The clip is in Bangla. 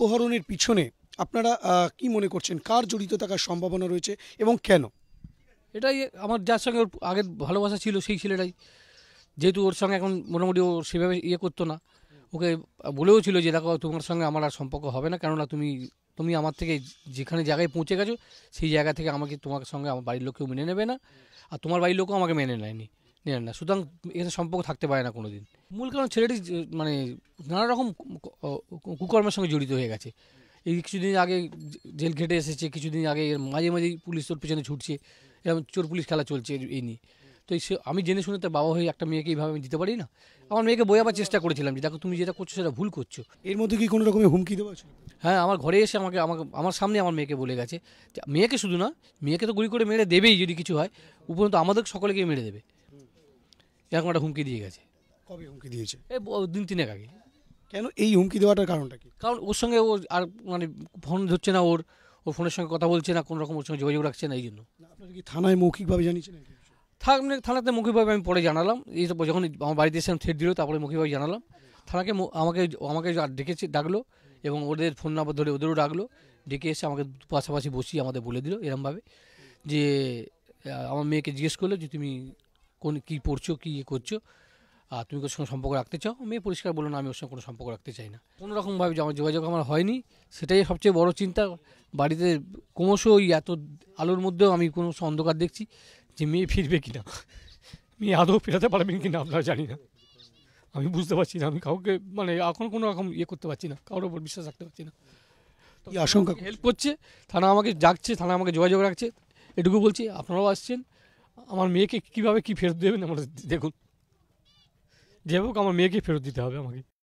অপহরণের পিছনে আপনারা কি মনে করছেন? কার জড়িত থাকার সম্ভাবনা রয়েছে এবং কেন? এটাই আমার যার সঙ্গে ওর আগের ভালোবাসা ছিল, সেই ছেলেটাই। যেহেতু ওর সঙ্গে এখন মোটামুটি ও সেভাবে ইয়ে করতো না। ওকে বলেও ছিল যে, দেখো, তোমার সঙ্গে আমার আর সম্পর্ক হবে না। কেননা তুমি তুমি আমার থেকে যেখানে জায়গায় পৌঁছে গেছো, সেই জায়গা থেকে আমাকে তোমার সঙ্গে আমার বাড়ির লোক কেউ মেনে নেবে না। আর তোমার বাড়ির লোকও আমাকে মেনে নেয়নি নেন না। সুতরাং এখানে সম্পর্ক থাকতে পারে না কোনো দিন মূল কারণ ছেলেটি মানে নানা রকম কুকর্মের সঙ্গে জড়িত হয়ে গেছে। এই কিছুদিন আগে জেল খেটে এসেছে কিছুদিন আগে এর মাঝে মাঝেই পুলিশ তোর পেছনে ছুটছে। এরকম চোর পুলিশ খেলা চলছে এই- নিয়ে। তো এই সে- আমি জেনে শুনে তো বাবা হয়ে একটা মেয়েকে এইভাবে আমি দিতে পারি না? আমার মেয়েকে বোঝাবার চেষ্টা করেছিলাম যে দেখো তুমি যেটা করছ সেটা ভুল করছ। এর মধ্যে কি কোনো রকমের হুমকি দেওয়া ছিল? হ্যাঁ আমার ঘরে এসে আমাকে আমাকে আমার সামনে আমার মেয়েকে বলে গেছে। যে মেয়েকে শুধু না মেয়েকে তো গুলি করে মেরে দেবেই যদি কিছু হয়। উপরন্ত আমাদের সকলেকে মেরে দেবে। এরকম একটা হুমকি দিয়ে গেছে। কবে হুমকি দিয়েছে? এই ব- দিন তিনেক আগে। কেন এই হুমকি দেওয়াটার কারণটা কি? কারণ ওর সঙ্গে ও আর মানে ফোন ধরছে না ওর ওর ফোনের সঙ্গে কথা বলছে না কোনো রকম ওর সঙ্গে যোগাযোগ রাখছে না এই জন্য। না, আপনারা কি থানায় মৌখিকভাবে জানিয়েছিলেন কি? থাক মানে থানাতে মৌখিকভাবে আমি পরে জানালাম। এই তো যখন আমার বাড়িতে এসে থ্রেট দিল তারপরে মৌখিকভাবে জানালাম। থানাকে মৌ- আমাকে আমাকে যা- ডেকেছে ডাকলো এবং ওদের ফোন নাম্বার ধরে ওদেরও ডাকলো। ডেকে এসে আমাকে পাশাপাশি বসিয়ে আমাদের বলে দিল এরমভাবে যে আহ, আমার মেয়েকে জিজ্ঞেস করল যে তুমি কোন কী পড়ছো কী ইয়ে করছ? তুমি ওর সঙ্গে সম্পর্ক রাখতে চাও? মেয়ে পরিষ্কার বলল না আমি ওর সঙ্গে কোনো সম্পর্ক রাখতে চাই না। কোনো রকমভাবে যে আমার যোগাযোগ আমার হয়নি সেটাই সবচেয়ে বড় চিন্তা। বাড়িতে ক্রমশ ওই এত আলোর মধ্যেও আমি কোনো অন্ধকার দেখছি যে মেয়ে ফিরবে কিনা। মেয়ে আদৌ ফেরাতে পারবেন কিনা আপনারা জানি না। আমি বুঝতে পারছি না আমি কাউকে মানে এখন কোনো রকম ইয়ে করতে পারছি না কারোর উপর বিশ্বাস রাখতে পারছি না। কি আশঙ্কা হেল্প করছে থানা আমাকে ডাকছে থানা আমাকে যোগাযোগ রাখছে এটুকু বলছি আপনারাও আসছেন। আমার মেয়েকে কীভাবে কী ফেরত দেবেন আমরা দেখুন। যে হোক আমার মেয়েকে ফেরত দিতে হবে আমাকে